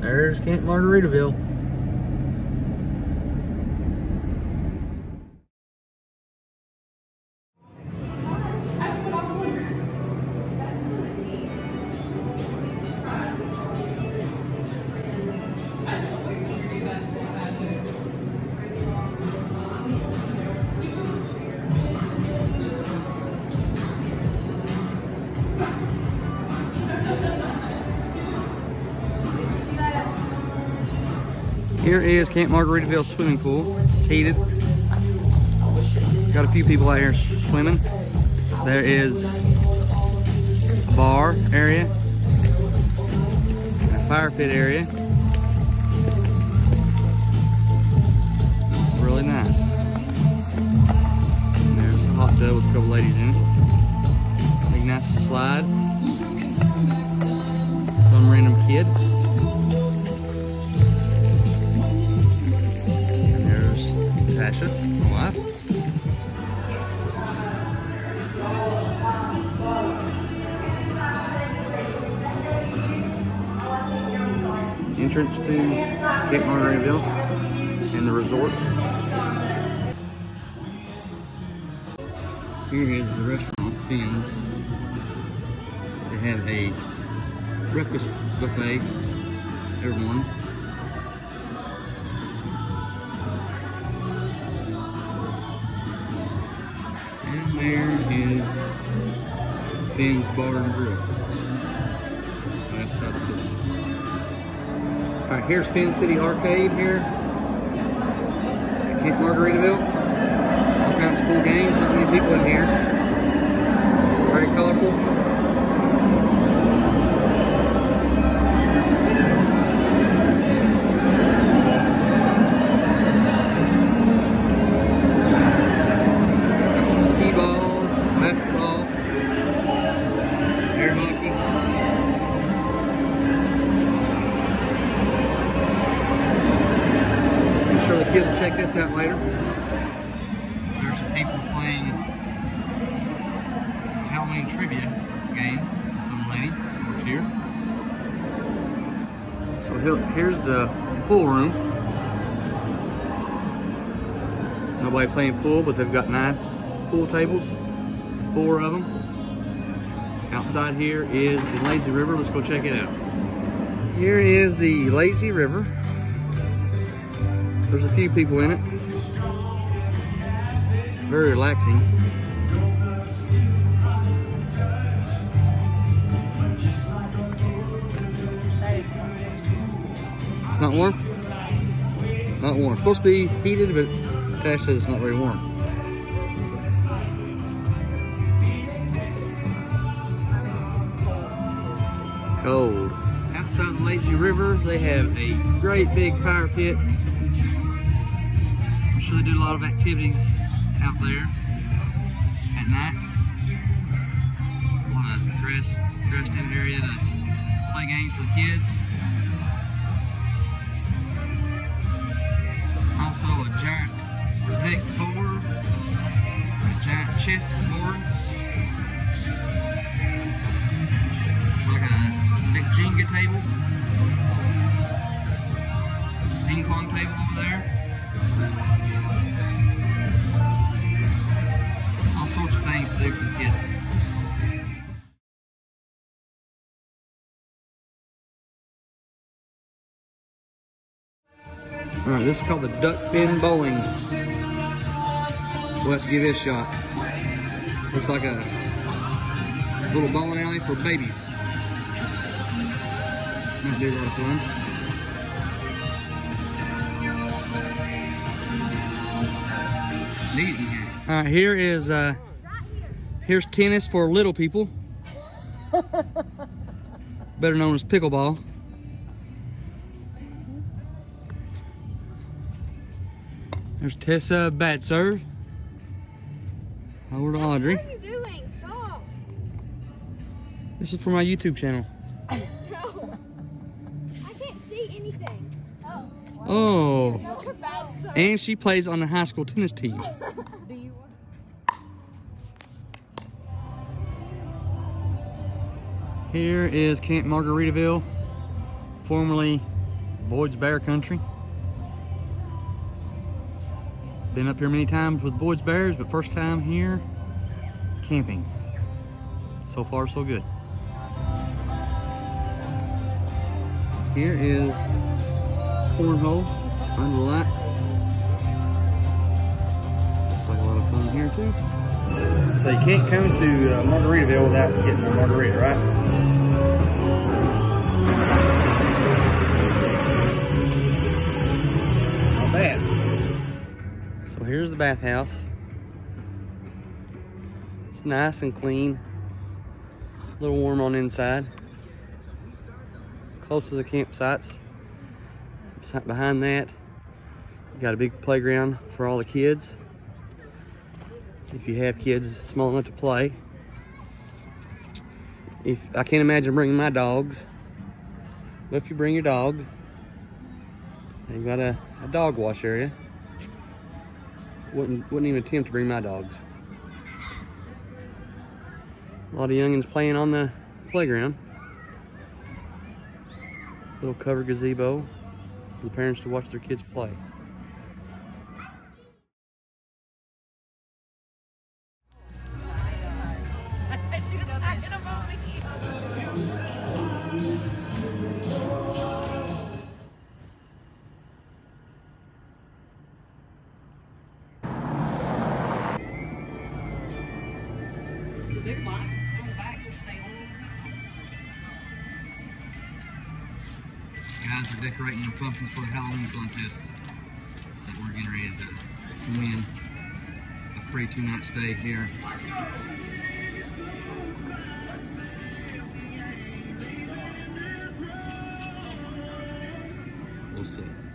There's Camp Margaritaville. Here is Camp Margaritaville swimming pool. It's heated. Got a few people out here swimming. There is a bar area, a fire pit area. Really nice. There's a hot tub with a couple ladies in it. Big nice slide. Some random kid. Entrance to Camp Margaritaville and the resort. Here is the restaurant, Finn's. They have a breakfast buffet every morning. Finn's Bar and Grill. Right the building. Alright, here's Finn City Arcade here. At Camp Margaritaville. All kinds of cool games, not many people in here. Check this out later. There's people playing Halloween trivia game. Some lady works here. So here's the pool room. Nobody playing pool, but they've got nice pool tables. Four of them. Outside here is the Lazy River. Let's go check it out. Here is the Lazy River. There's a few people in it. Very relaxing. Not warm? Not warm. Supposed to be heated, but Tash says it's not very warm. Cold. Outside the Lazy River, they have a great big fire pit. Sure they do a lot of activities out there at night. A lot of dressed, dressed in area to play games for the kids. Also a giant deck four, a giant chess board. Like a big Jenga table. Right, this is called the Duck Fin Bowling. Let's give it a shot. Looks like a little bowling alley for babies. Might be a lot of fun. Neat in here. All right, here is uh, here's tennis for little people, better known as pickleball. There's Tessa bad serve. Over to Audrey. What are you doing? Stop. This is for my YouTube channel. No. I can't see anything. Oh. Oh, No, you're bad, sir. and she plays on the high school tennis team. Do you? Here is Camp Margaritaville, formerly Boyd's Bear Country. Been up here many times with Boyd's Bears, but first time here camping. So far, so good. Here is cornhole under the lights. Looks like a lot of fun here too. So you can't come to uh, Margaritaville without getting a margarita, right? The bathhouse. It's nice and clean. A little warm on inside. Close to the campsites. Site behind that, you got a big playground for all the kids. If you have kids small enough to play. If I can't imagine bringing my dogs, but if you bring your dog, they've got a, a dog wash area. Wouldn't wouldn't even attempt to bring my dogs. A lot of youngins playing on the playground. Little covered gazebo for the parents to watch their kids play. Guys are decorating the pumpkins for the Halloween contest that we're getting ready to win a free two night stay here. We'll see.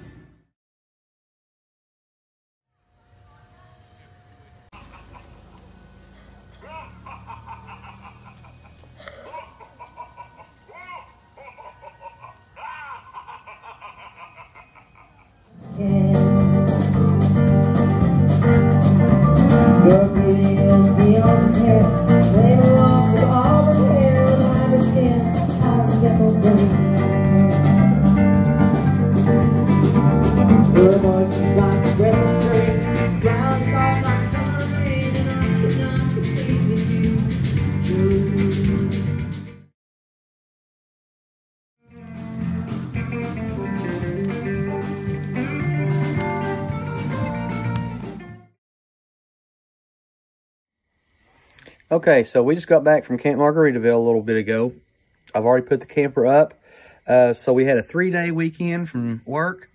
Okay, so we just got back from Camp Margaritaville a little bit ago. I've already put the camper up. Uh, so we had a three-day weekend from work.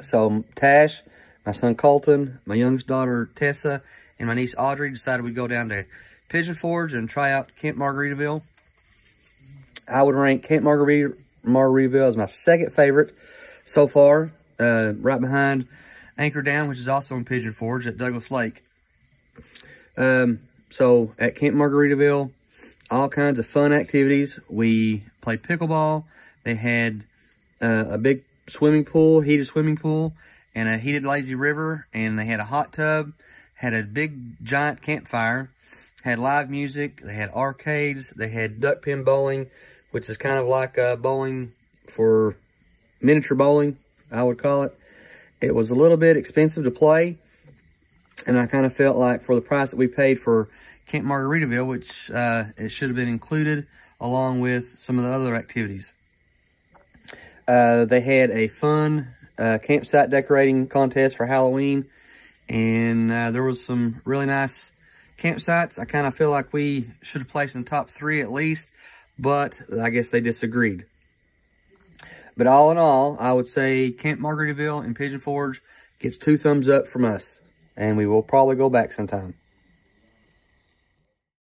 So Tash, my son Colton, my youngest daughter Tessa, and my niece Audrey decided we'd go down to Pigeon Forge and try out Camp Margaritaville. I would rank Camp Margarita, Margaritaville as my second favorite so far, uh, right behind Anchor Down, which is also in Pigeon Forge at Douglas Lake. Um, so at Camp Margaritaville, all kinds of fun activities. We played pickleball. They had uh, a big swimming pool, heated swimming pool, and a heated lazy river. And they had a hot tub, had a big giant campfire, had live music. They had arcades. They had duck pin bowling, which is kind of like uh, bowling for miniature bowling, I would call it. It was a little bit expensive to play. And I kind of felt like for the price that we paid for Camp Margaritaville, which uh, it should have been included along with some of the other activities. Uh, they had a fun uh, campsite decorating contest for Halloween, and uh, there was some really nice campsites. I kind of feel like we should have placed in the top three at least, but I guess they disagreed. But all in all, I would say Camp Margaritaville and Pigeon Forge gets two thumbs up from us, and we will probably go back sometime.